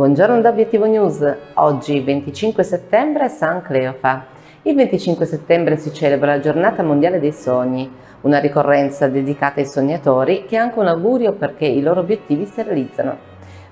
Buongiorno da Obiettivo News. Oggi 25 settembre è San Cleofa. Il 25 settembre si celebra la giornata mondiale dei sogni, una ricorrenza dedicata ai sognatori che è anche un augurio perché i loro obiettivi si realizzano.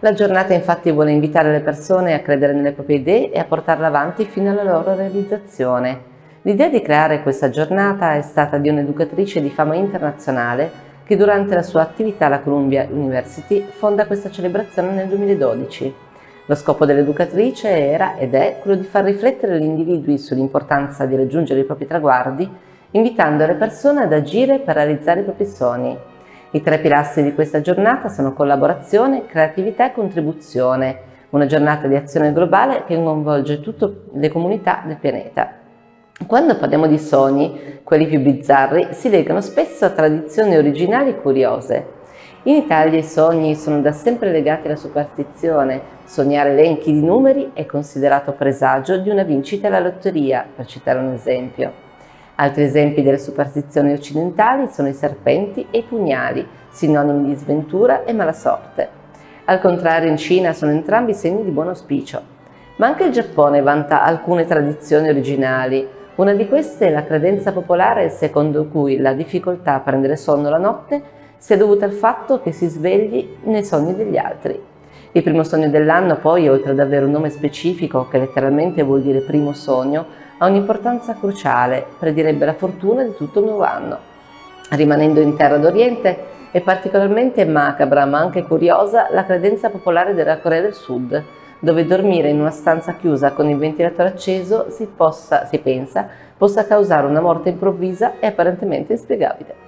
La giornata infatti vuole invitare le persone a credere nelle proprie idee e a portarle avanti fino alla loro realizzazione. L'idea di creare questa giornata è stata di un'educatrice di fama internazionale che durante la sua attività alla Columbia University fonda questa celebrazione nel 2012. Lo scopo dell'educatrice era ed è quello di far riflettere gli individui sull'importanza di raggiungere i propri traguardi, invitando le persone ad agire per realizzare i propri sogni. I tre pilastri di questa giornata sono collaborazione, creatività e contribuzione, una giornata di azione globale che coinvolge tutte le comunità del pianeta. Quando parliamo di sogni, quelli più bizzarri, si legano spesso a tradizioni originali e curiose. In Italia i sogni sono da sempre legati alla superstizione. Sognare elenchi di numeri è considerato presagio di una vincita alla lotteria, per citare un esempio. Altri esempi delle superstizioni occidentali sono i serpenti e i pugnali, sinonimi di sventura e mala sorte. Al contrario in Cina sono entrambi segni di buon auspicio. Ma anche il Giappone vanta alcune tradizioni originali. Una di queste è la credenza popolare secondo cui la difficoltà a prendere sonno la notte sia dovuta al fatto che si svegli nei sogni degli altri. Il primo sogno dell'anno poi, oltre ad avere un nome specifico che letteralmente vuol dire primo sogno, ha un'importanza cruciale, predirebbe la fortuna di tutto il nuovo anno. Rimanendo in terra d'Oriente, è particolarmente macabra ma anche curiosa la credenza popolare della Corea del Sud, dove dormire in una stanza chiusa con il ventilatore acceso si, possa, si pensa possa causare una morte improvvisa e apparentemente inspiegabile.